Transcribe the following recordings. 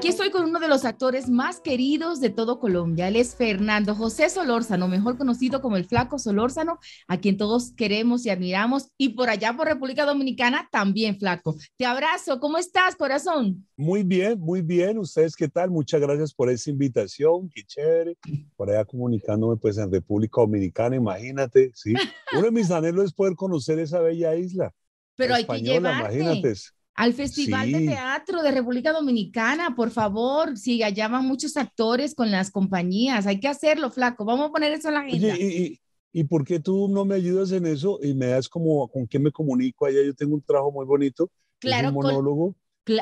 Aquí estoy con uno de los actores más queridos de todo Colombia. Él es Fernando José Solórzano, mejor conocido como el Flaco Solórzano, a quien todos queremos y admiramos. Y por allá, por República Dominicana, también Flaco. Te abrazo. ¿Cómo estás, corazón? Muy bien, muy bien. ¿Ustedes qué tal? Muchas gracias por esa invitación. Qué chévere. Por allá comunicándome pues en República Dominicana, imagínate, ¿sí? Uno de mis anhelos es poder conocer esa bella isla. Pero hay que llevarte. Imagínate al Festival de Teatro de República Dominicana, por favor, si allá van muchos actores con las compañías, hay que hacerlo, flaco, vamos a poner eso en la agenda. y, y, por qué tú no me ayudas en eso y me das como con qué me comunico allá? Yo tengo un trabajo muy bonito, claro, un monólogo.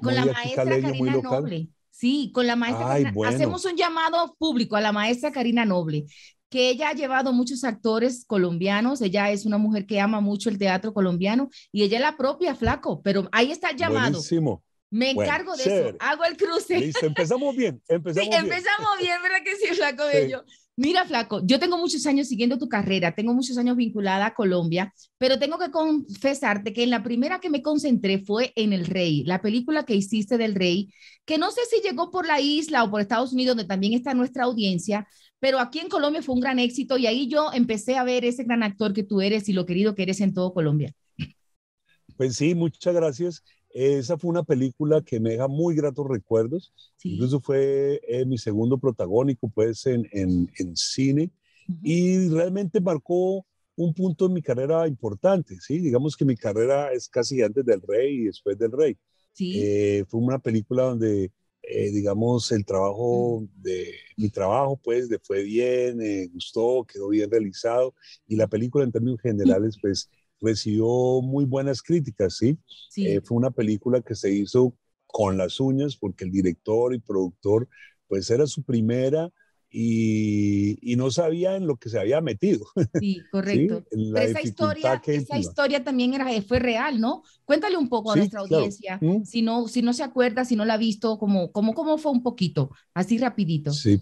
Con, la maestra Karina Noble. Sí, con la maestra. Hacemos un llamado público a la maestra Karina Noble que ella ha llevado muchos actores colombianos, ella es una mujer que ama mucho el teatro colombiano y ella es la propia Flaco, pero ahí está el llamado. Buenísimo. Me encargo de eso, hago el cruce. Listo, empezamos bien, empezamos sí, empezamos bien, ¿verdad que sí, Flaco Bello? Mira, Flaco, yo tengo muchos años siguiendo tu carrera, tengo muchos años vinculada a Colombia, pero tengo que confesarte que en la primera que me concentré fue en El Rey, la película que hiciste del Rey, que no sé si llegó por la isla o por Estados Unidos, donde también está nuestra audiencia, pero aquí en Colombia fue un gran éxito y ahí yo empecé a ver ese gran actor que tú eres y lo querido que eres en todo Colombia. Pues sí, muchas gracias. Esa fue una película que me deja muy gratos recuerdos. Incluso fue eh, mi segundo protagónico, pues, en, en, cine. Y realmente marcó un punto en mi carrera importante, ¿sí? Digamos que mi carrera es casi antes del Rey y después del Rey. Sí. Eh, fue una película donde eh, digamos, el trabajo de mi trabajo, pues, le fue bien, me gustó, quedó bien realizado y la película en términos generales, pues, recibió muy buenas críticas, ¿sí? Eh, fue una película que se hizo con las uñas porque el director y productor, pues, era su primera y, no sabía en lo que se había metido. Sí, correcto. esa historia, esa historia también era, fue real, ¿no? Cuéntale un poco a nuestra audiencia, ¿Mm? si, no, si no se acuerda, si no la ha visto, como cómo, cómo fue un poquito, así rapidito. Sí.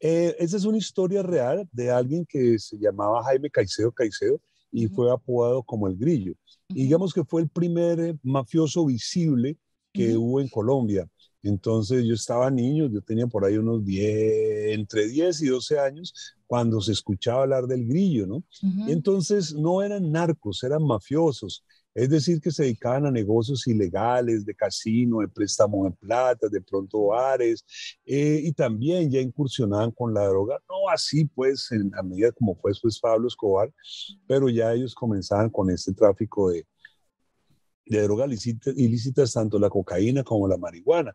Eh, esa es una historia real de alguien que se llamaba Jaime Caicedo Caicedo y fue apodado como el grillo. y digamos que fue el primer eh, mafioso visible que hubo en Colombia. Entonces yo estaba niño, yo tenía por ahí unos 10, entre 10 y 12 años, cuando se escuchaba hablar del grillo, ¿no? entonces no eran narcos, eran mafiosos. Es decir, que se dedicaban a negocios ilegales, de casino, de préstamo de plata, de pronto bares, eh, y también ya incursionaban con la droga, no así pues, en, a medida como fue pues Pablo Escobar, pero ya ellos comenzaban con este tráfico de, de drogas ilícitas, tanto la cocaína como la marihuana.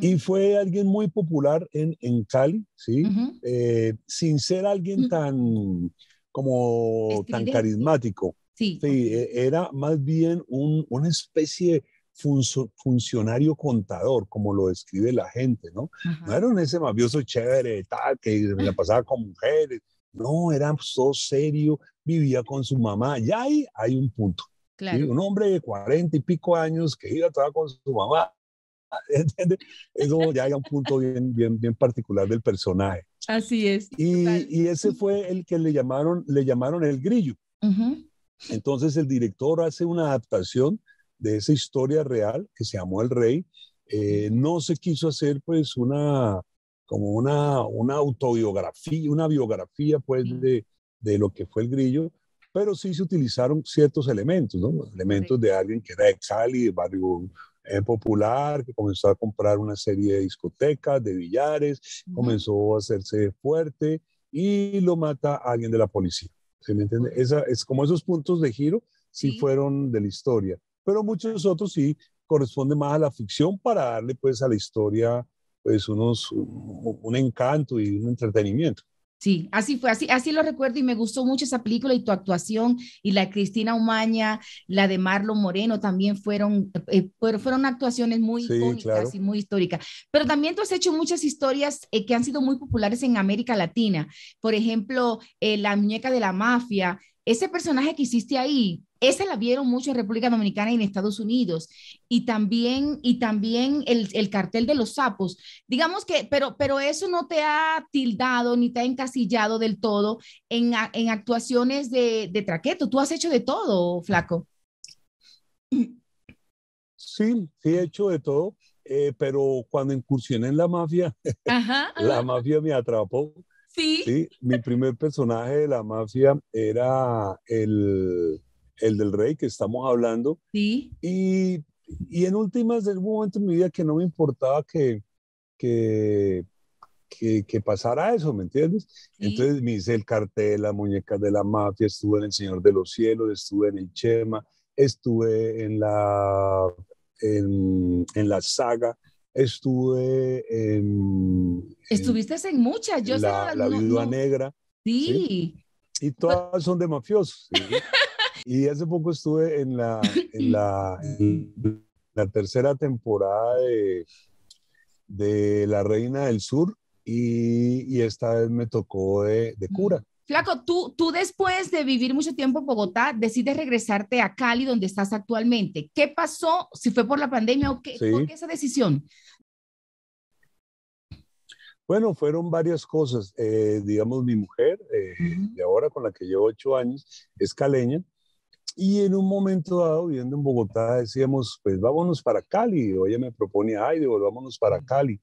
Y fue alguien muy popular en, en Cali, ¿sí? Eh, sin ser alguien tan, como, tan carismático. Sí. E, era más bien un, una especie de funcionario contador, como lo describe la gente, ¿no? No era un ese mafioso chévere, tal, que la pasaba con mujeres. No, era todo serio, vivía con su mamá. Ya ahí hay un punto. Un hombre de cuarenta y pico años que iba a trabajar con su mamá. ¿Entiendes? Eso ya hay un punto bien, bien, bien particular del personaje. Así es. Y, y, ese fue el que le llamaron, le llamaron el grillo. Entonces el director hace una adaptación de esa historia real que se llamó El Rey. Eh, no se quiso hacer pues una, como una, una autobiografía, una biografía pues de, de lo que fue el grillo, pero sí se utilizaron ciertos elementos, ¿no? Elementos de alguien que era de Cali, de barrio eh, popular, que comenzó a comprar una serie de discotecas, de billares, comenzó a hacerse fuerte y lo mata a alguien de la policía. ¿Se me entiende? Esa, es como esos puntos de giro sí, fueron de la historia, pero muchos otros sí corresponden más a la ficción para darle pues a la historia pues unos, un encanto y un entretenimiento. Sí, así fue, así, así lo recuerdo y me gustó mucho esa película y tu actuación y la de Cristina Umaña, la de Marlon Moreno también fueron, eh, fueron actuaciones muy icónicas y muy históricas. Pero también tú has hecho muchas historias eh, que han sido muy populares en América Latina. Por ejemplo, eh, La muñeca de la mafia, ese personaje que hiciste ahí, esa la vieron mucho en República Dominicana y en Estados Unidos. Y también, y también el, el, cartel de los sapos. Digamos que, pero, pero eso no te ha tildado ni te ha encasillado del todo en, en actuaciones de, de traqueto. Tú has hecho de todo, flaco. Sí, sí he hecho de todo. Eh, pero cuando incursioné en la mafia, la mafia me atrapó. ¿Sí? ¿sí? Mi primer personaje de la mafia era el, el del rey que estamos hablando. Sí. Y, y en últimas, en un momento en mi vida que no me importaba que, que, que, pasara eso, ¿me entiendes? Entonces me hice el cartel, las muñecas de la mafia, estuve en El Señor de los Cielos, estuve en El Chema, estuve en la, en, en la saga, estuve en... Estuviste en, muchas, yo La, la Viuda Negra. Sí. Y todas son de mafiosos. y hace poco estuve en la, en la, en la tercera temporada de, de La Reina del Sur y, y esta vez me tocó de, de cura. Flaco, tú, tú después de vivir mucho tiempo en Bogotá, decides regresarte a Cali, donde estás actualmente. ¿Qué pasó? Si fue por la pandemia o qué, ¿por qué esa decisión? Bueno, fueron varias cosas. Eh, digamos, mi mujer, eh, de ahora con la que llevo ocho años, es caleña. Y en un momento dado, viviendo en Bogotá, decíamos, pues vámonos para Cali. Oye, me propone, ay, volvámonos para Cali,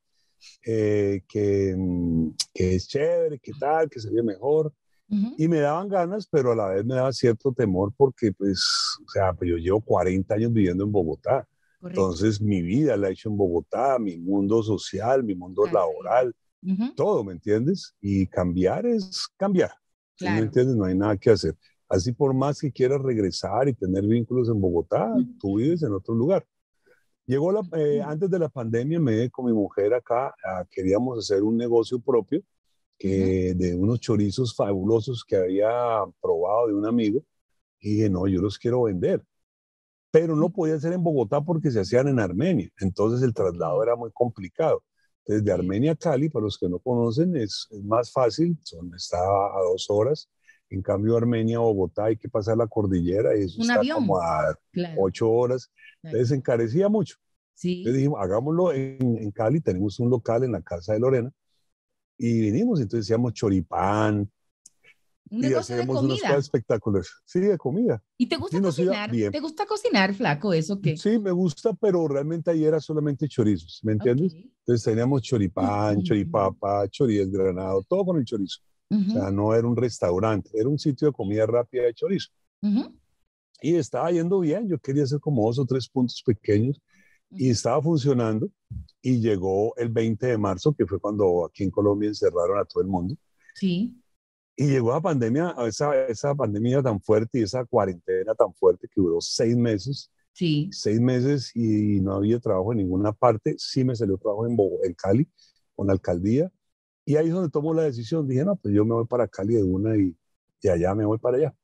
eh, que, que, es chévere, que tal, que se ve mejor. Y me daban ganas, pero a la vez me daba cierto temor porque, pues, o sea, pues yo llevo 40 años viviendo en Bogotá. Entonces, mi vida la he hecho en Bogotá, mi mundo social, mi mundo laboral, todo, ¿me entiendes? Y cambiar es cambiar. ¿Me entiendes? No hay nada que hacer. Así por más que quieras regresar y tener vínculos en Bogotá, tú vives en otro lugar. Llegó la, eh, antes de la pandemia, me con mi mujer acá, ah, queríamos hacer un negocio propio que, de unos chorizos fabulosos que había probado de un amigo y dije, no, yo los quiero vender. Pero no podía ser en Bogotá porque se hacían en Armenia. Entonces el traslado era muy complicado. Desde Armenia a Cali, para los que no conocen, es, más fácil, son, está a dos horas. En cambio, Armenia, Bogotá, hay que pasar la cordillera y eso está como a ocho horas. Entonces encarecía mucho. Sí. Entonces dijimos, hagámoslo en, en Cali, tenemos un local en la casa de Lorena y vinimos, entonces decíamos choripán. Y hacemos unas cosas espectaculares. Sí, de comida. ¿Y te gusta cocinar? ¿Te gusta cocinar, flaco, eso qué? Sí, me gusta, pero realmente ahí era solamente chorizos, ¿me entiendes? Entonces teníamos choripán, choripapa, chorizo granado, todo con el chorizo. O sea, no era un restaurante, era un sitio de comida rápida de chorizo. Y estaba yendo bien, yo quería hacer como dos o tres puntos pequeños y estaba funcionando y llegó el 20 de marzo, que fue cuando aquí en Colombia encerraron a todo el mundo. Sí. Y llegó la pandemia, esa, esa pandemia tan fuerte y esa cuarentena tan fuerte que duró seis meses. Sí. Seis meses y no había trabajo en ninguna parte. Sí me salió trabajo en, en Cali, con la alcaldía. Y ahí es donde tomó la decisión. Dije, no, pues yo me voy para Cali de una y de allá me voy para allá.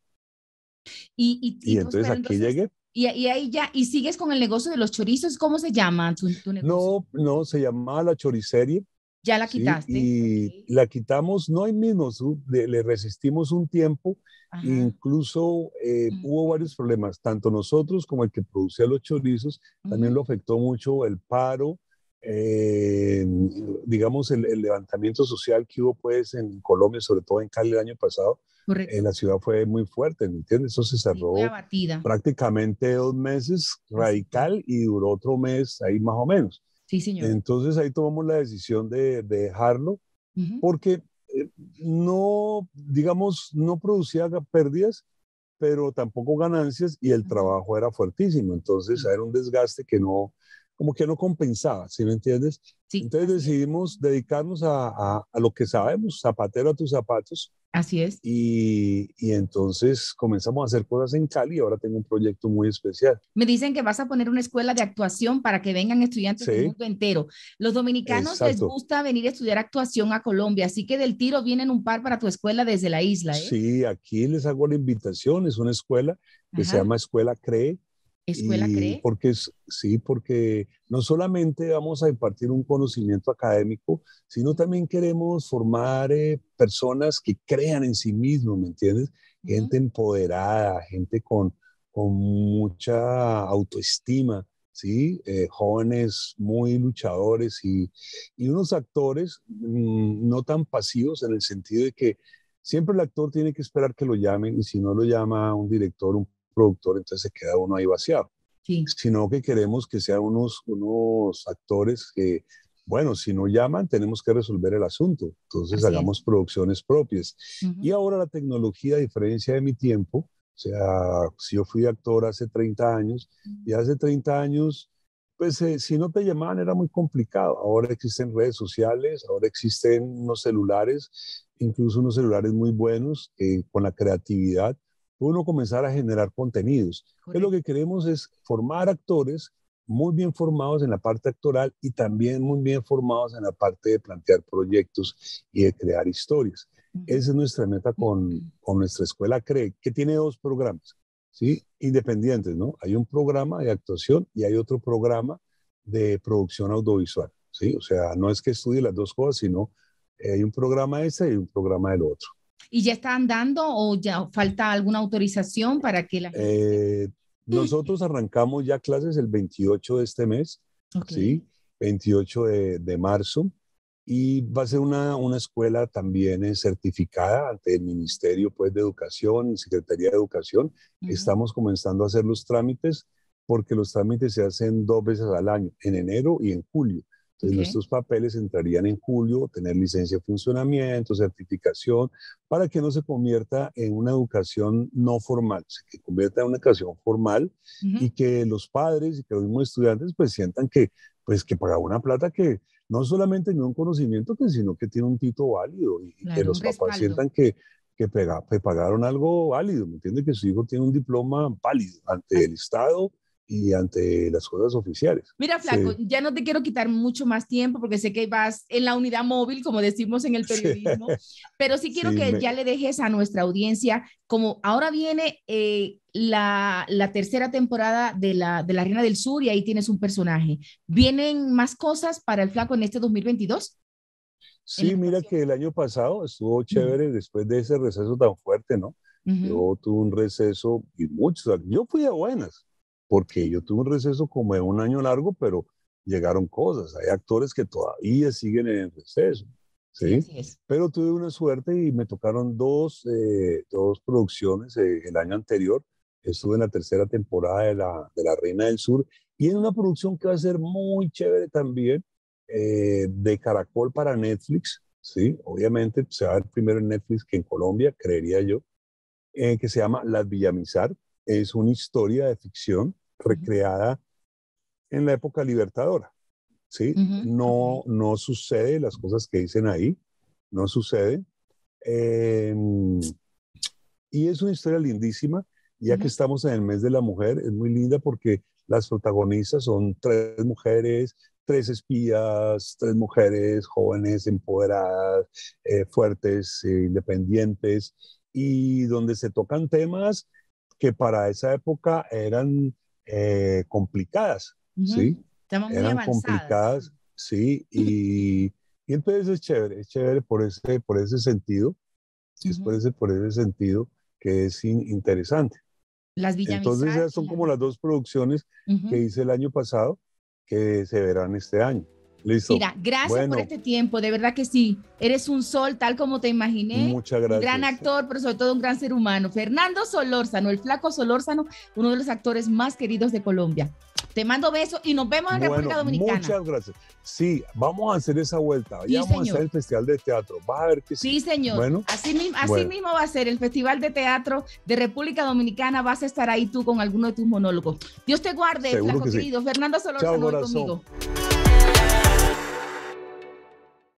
Y, y, y, entonces aquí llegué. Y, ahí ya, y sigues con el negocio de los chorizos, ¿cómo se llama tu, negocio? No, no, se llamaba la choricerie. Ya la quitaste. y la quitamos, no hay mismo, le resistimos un tiempo, incluso eh, hubo varios problemas, tanto nosotros como el que producía los chorizos, también lo afectó mucho el paro, eh, digamos, el, el, levantamiento social que hubo pues en Colombia, sobre todo en Cali el año pasado, en la ciudad fue muy fuerte, ¿me entiendes? Eso se cerró prácticamente dos meses radical y duró otro mes ahí más o menos. Sí, señor. Entonces ahí tomamos la decisión de, dejarlo porque eh, no, digamos, no producía pérdidas, pero tampoco ganancias y el trabajo era fuertísimo. Entonces era un desgaste que no, como que no compensaba, ¿sí me entiendes? Sí, Entonces decidimos dedicarnos a, a, a, lo que sabemos, zapatero a tus zapatos. Así es. Y, y, entonces comenzamos a hacer cosas en Cali y ahora tengo un proyecto muy especial. Me dicen que vas a poner una escuela de actuación para que vengan estudiantes del mundo entero. Los dominicanos les gusta venir a estudiar actuación a Colombia, así que del tiro vienen un par para tu escuela desde la isla. ¿eh? Sí, aquí les hago la invitación, es una escuela que se llama Escuela CREE ¿Escuela cree? Porque sí, porque no solamente vamos a impartir un conocimiento académico, sino también queremos formar eh, personas que crean en sí mismos, ¿me entiendes? Gente empoderada, gente con, con mucha autoestima, ¿sí? Eh, jóvenes muy luchadores y, y unos actores mm, no tan pasivos en el sentido de que siempre el actor tiene que esperar que lo llamen y si no lo llama un director, un productor, entonces se queda uno ahí vaciado. sino que queremos que sean unos, unos actores que, bueno, si no llaman, tenemos que resolver el asunto. Entonces hagamos producciones propias. Y ahora la tecnología, a diferencia de mi tiempo, o sea, si yo fui actor hace 30 años, y hace 30 años pues eh, si no te llamaban era muy complicado. Ahora existen redes sociales, ahora existen unos celulares, incluso unos celulares muy buenos, que con la creatividad uno comenzar a generar contenidos. lo que queremos es formar actores muy bien formados en la parte actoral y también muy bien formados en la parte de plantear proyectos y de crear historias. Esa es nuestra meta con, con nuestra escuela CRE, que tiene dos programas. ¿sí? independientes, ¿no? Hay un programa de actuación y hay otro programa de producción audiovisual, ¿sí? O sea, no es que estudie las dos cosas, sino eh, hay un programa ese y un programa del otro. ¿Y ya están dando o ya falta alguna autorización para que la gente... Eh, nosotros arrancamos ya clases el 28 de este mes, ¿sí? 28 de, de marzo y va a ser una, una escuela también eh, certificada ante el Ministerio pues, de Educación y Secretaría de Educación. Estamos comenzando a hacer los trámites porque los trámites se hacen dos veces al año, en enero y en julio. Entonces nuestros papeles entrarían en julio, tener licencia de funcionamiento, certificación, para que no se convierta en una educación no formal, se que convierta en una educación formal y que los padres y que los mismos estudiantes pues sientan que pues que pagaban una plata que no solamente tiene un conocimiento, que, sino que tiene un título válido y, que los papás sientan que, que, pagaron algo válido, ¿me entiende? Que su hijo tiene un diploma válido ante el Estado y ante las cosas oficiales. Mira, Flaco, ya no te quiero quitar mucho más tiempo porque sé que vas en la unidad móvil, como decimos en el periodismo, pero sí quiero que ya le dejes a nuestra audiencia, como ahora viene eh, la, la, tercera temporada de la, de la Reina del Sur y ahí tienes un personaje. ¿Vienen más cosas para el Flaco en este 2022? Sí, mira que el año pasado estuvo chévere después de ese receso tan fuerte, ¿no? Yo tuve un receso y muchos, yo fui a buenas, porque yo tuve un receso como de un año largo, pero llegaron cosas. Hay actores que todavía siguen en receso. ¿sí? Pero tuve una suerte y me tocaron dos, eh, dos producciones eh, el año anterior. Estuve en la tercera temporada de la, de la Reina del Sur y en una producción que va a ser muy chévere también, eh, de Caracol para Netflix. ¿sí? Obviamente se va a ver primero en Netflix que en Colombia, creería yo, que se llama Las Villamizar. Es una historia de ficción recreada en la época libertadora. ¿sí? no, no sucede las cosas que dicen ahí, no sucede. Em, y es una historia lindísima, ya que estamos en el mes de la mujer, es muy linda porque las protagonistas son tres mujeres, tres espías, tres mujeres jóvenes, empoderadas, eh, fuertes, eh, independientes, y donde se tocan temas que para esa época eran eh, complicadas, ¿sí? Eran complicadas, sí, y, y, entonces es chévere, es chévere por ese, por ese sentido, es por ese, por ese sentido que es interesante. Las Entonces esas son como las dos producciones que hice el año pasado que se verán este año. Listo. Mira, gracias por este tiempo, de verdad que sí. Eres un sol tal como te imaginé. Muchas gracias. Un gran actor, pero sobre todo un gran ser humano. Fernando Solórzano, el flaco Solórzano, uno de los actores más queridos de Colombia. Te mando besos y nos vemos en República Dominicana. Muchas gracias. Sí, vamos a hacer esa vuelta. vamos a hacer el Festival de Teatro. Va a ver que sí. Sí, señor. Bueno, así, mismo, así mismo va a ser el Festival de Teatro de República Dominicana. Vas a estar ahí tú con alguno de tus monólogos. Dios te guarde, flaco querido. Fernando Solórzano conmigo.